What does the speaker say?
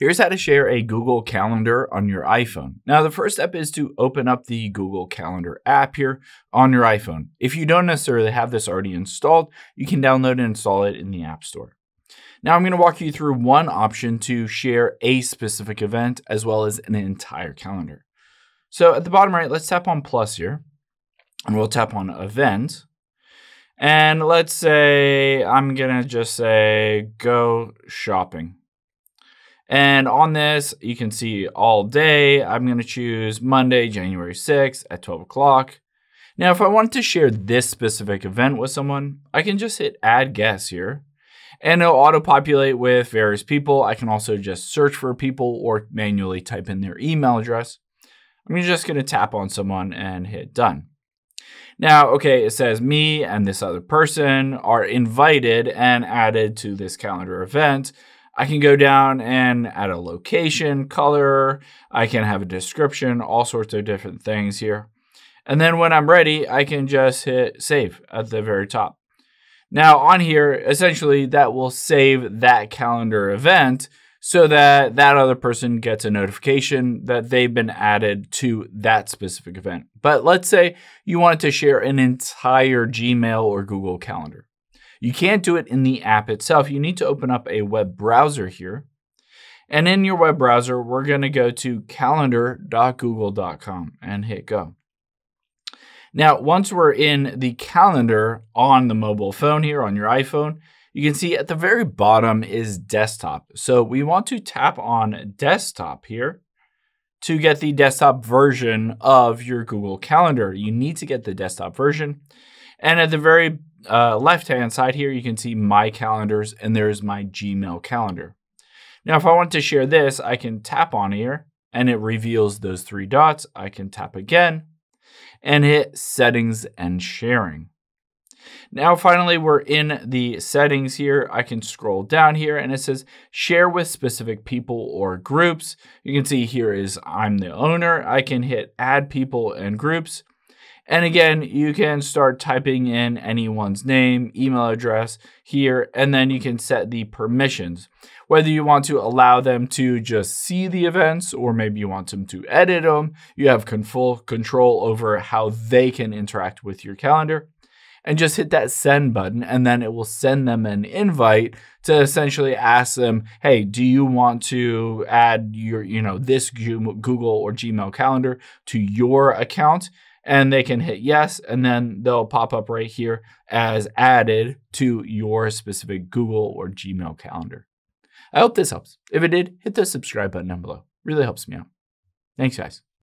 Here's how to share a Google Calendar on your iPhone. Now, the first step is to open up the Google Calendar app here on your iPhone. If you don't necessarily have this already installed, you can download and install it in the App Store. Now, I'm going to walk you through one option to share a specific event as well as an entire calendar. So at the bottom right, let's tap on plus here and we'll tap on event. And let's say I'm going to just say go shopping. And on this, you can see all day. I'm going to choose Monday, January 6th at 12 o'clock. Now, if I wanted to share this specific event with someone, I can just hit add guest here and it'll auto populate with various people. I can also just search for people or manually type in their email address. I'm just to tap on someone and hit done. Now, okay, it says me and this other person are invited and added to this calendar event. I can go down and add a location, color, I can have a description, all sorts of different things here. And then when I'm ready, I can just hit save at the very top. Now on here, essentially that will save that calendar event so that that other person gets a notification that they've been added to that specific event. But let's say you wanted to share an entire Gmail or Google Calendar. You can't do it in the app itself. You need to open up a web browser here. And in your web browser, we're going to go to calendar.google.com and hit go. Now, once we're in the calendar on the mobile phone here on your iPhone, you can see at the very bottom is desktop. So we want to tap on desktop here to get the desktop version of your Google Calendar. You need to get the desktop version. And at the very uh, left-hand side here, you can see my calendars and there's my Gmail calendar. Now, if I want to share this, I can tap on here and it reveals those three dots. I can tap again and hit settings and sharing. Now, finally, we're in the settings here. I can scroll down here and it says share with specific people or groups. You can see here is I'm the owner. I can hit add people and groups. And again, you can start typing in anyone's name, email address here, and then you can set the permissions. Whether you want to allow them to just see the events or maybe you want them to edit them, you have full control over how they can interact with your calendar. And just hit that send button, and then it will send them an invite to essentially ask them, hey, do you want to add your, you know, this Google or Gmail calendar to your account? And they can hit yes, and then they'll pop up right here as added to your specific Google or Gmail calendar. I hope this helps. If it did, hit the subscribe button down below. Really helps me out. Thanks, guys.